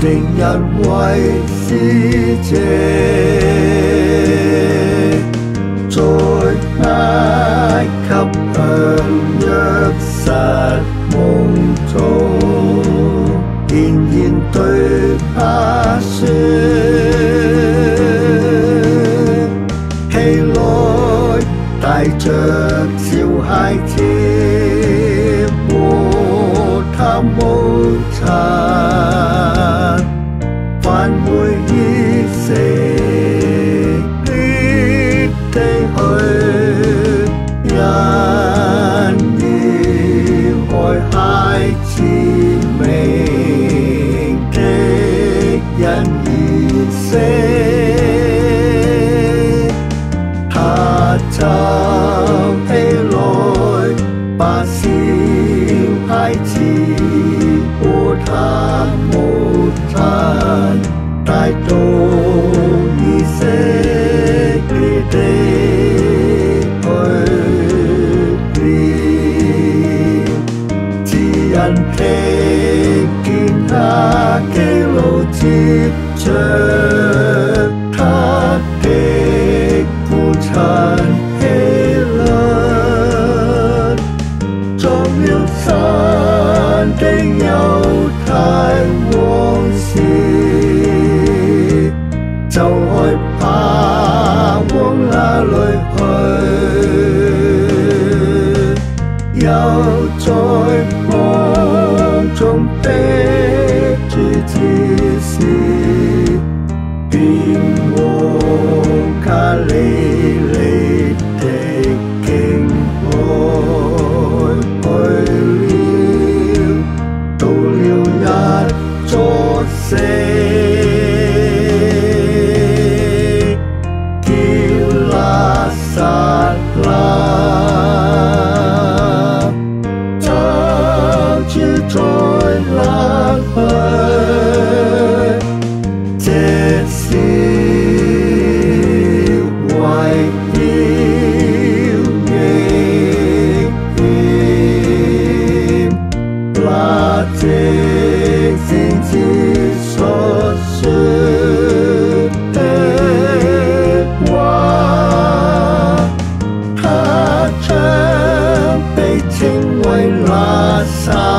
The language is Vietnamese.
定日为使者，在埃及向约瑟梦中，仍然对他说：起来，带着小孩子 yêu hai chị ô than một than tại chỗ đi xe đi tê ơi đi chị ăn thế kín ra kêu lô chị chơi 在风中的季节。被称为拉萨。